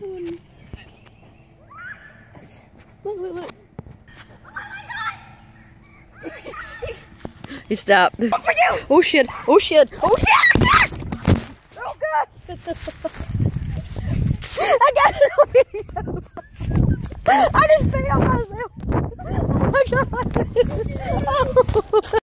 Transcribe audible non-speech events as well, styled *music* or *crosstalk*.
Look, look, look. He stopped. Oh, for you! Oh shit! Oh shit! Oh shit! Oh god! *laughs* I got it on video. I just failed myself. Oh my god! *laughs* Oh.